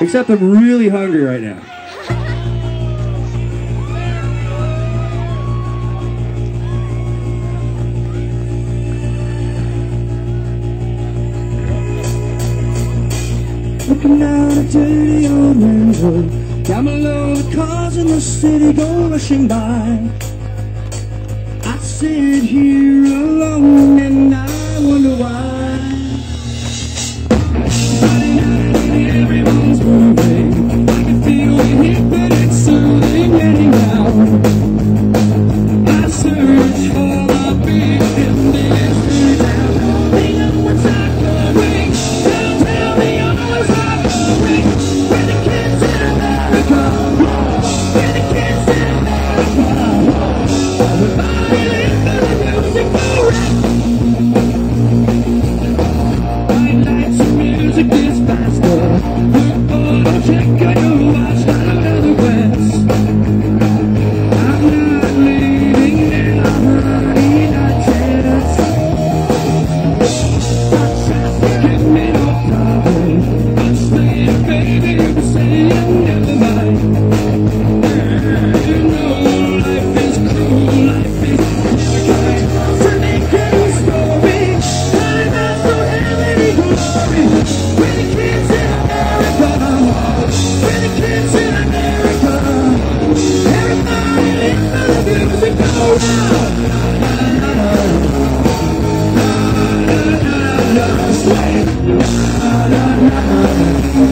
Except I'm really hungry right now. Looking down a dirty old man's road Down below the cars in the city go rushing by. I sit here alone and I wonder why. Thank you. baby.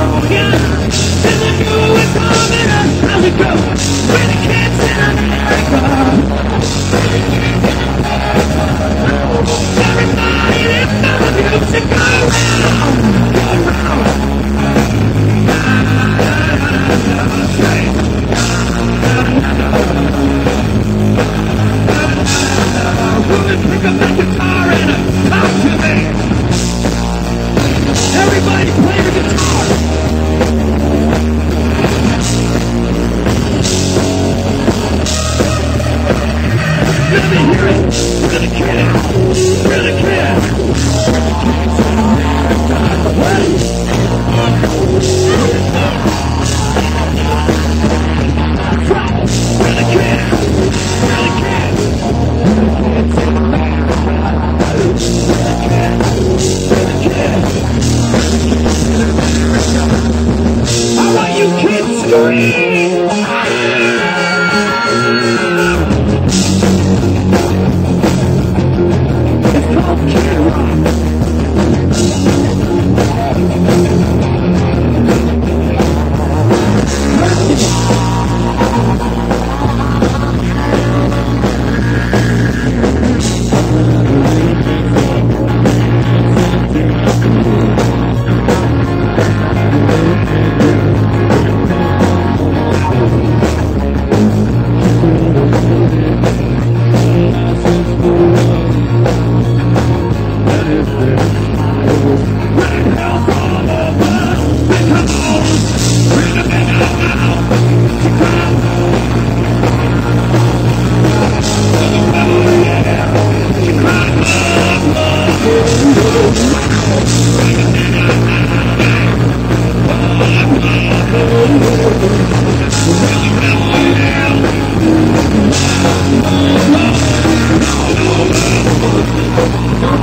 California, and the is? I want you kids scream!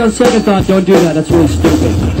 actually, on second thought, don't do that. That's really stupid.